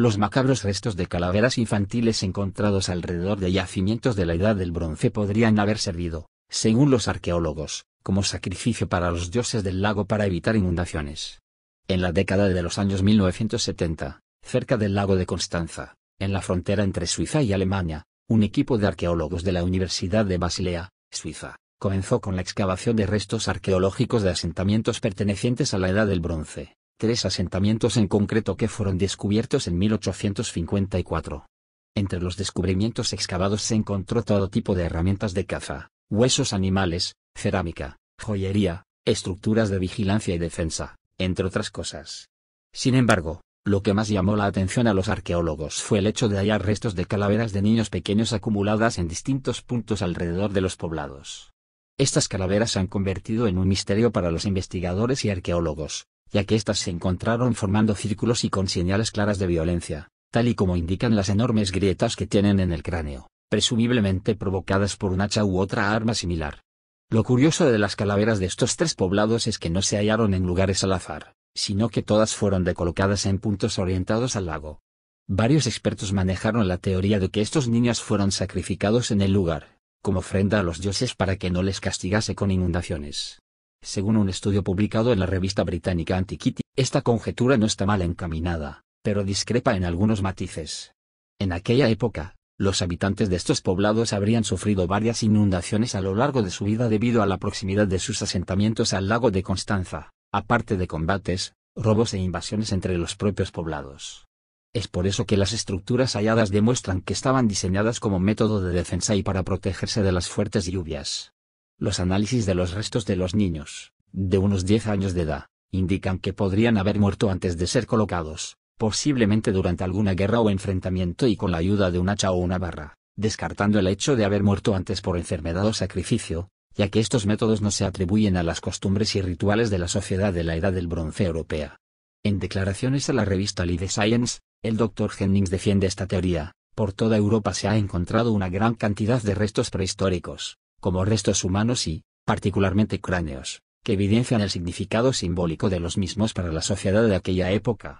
Los macabros restos de calaveras infantiles encontrados alrededor de yacimientos de la Edad del Bronce podrían haber servido, según los arqueólogos, como sacrificio para los dioses del lago para evitar inundaciones. En la década de los años 1970, cerca del lago de Constanza, en la frontera entre Suiza y Alemania, un equipo de arqueólogos de la Universidad de Basilea, Suiza, comenzó con la excavación de restos arqueológicos de asentamientos pertenecientes a la Edad del Bronce, tres asentamientos en concreto que fueron descubiertos en 1854. Entre los descubrimientos excavados se encontró todo tipo de herramientas de caza, huesos animales, cerámica, joyería, estructuras de vigilancia y defensa, entre otras cosas. Sin embargo, lo que más llamó la atención a los arqueólogos fue el hecho de hallar restos de calaveras de niños pequeños acumuladas en distintos puntos alrededor de los poblados. Estas calaveras se han convertido en un misterio para los investigadores y arqueólogos, ya que éstas se encontraron formando círculos y con señales claras de violencia, tal y como indican las enormes grietas que tienen en el cráneo, presumiblemente provocadas por un hacha u otra arma similar. Lo curioso de las calaveras de estos tres poblados es que no se hallaron en lugares al azar, sino que todas fueron decolocadas en puntos orientados al lago. Varios expertos manejaron la teoría de que estos niños fueron sacrificados en el lugar, como ofrenda a los dioses para que no les castigase con inundaciones. Según un estudio publicado en la revista británica Antiquity, esta conjetura no está mal encaminada, pero discrepa en algunos matices. En aquella época, los habitantes de estos poblados habrían sufrido varias inundaciones a lo largo de su vida debido a la proximidad de sus asentamientos al lago de Constanza, aparte de combates, robos e invasiones entre los propios poblados. Es por eso que las estructuras halladas demuestran que estaban diseñadas como método de defensa y para protegerse de las fuertes lluvias. Los análisis de los restos de los niños, de unos 10 años de edad, indican que podrían haber muerto antes de ser colocados, posiblemente durante alguna guerra o enfrentamiento y con la ayuda de un hacha o una barra, descartando el hecho de haber muerto antes por enfermedad o sacrificio, ya que estos métodos no se atribuyen a las costumbres y rituales de la sociedad de la Edad del Bronce europea. En declaraciones a la revista Live Science, el Dr. Jennings defiende esta teoría. Por toda Europa se ha encontrado una gran cantidad de restos prehistóricos, como restos humanos y, particularmente cráneos, que evidencian el significado simbólico de los mismos para la sociedad de aquella época.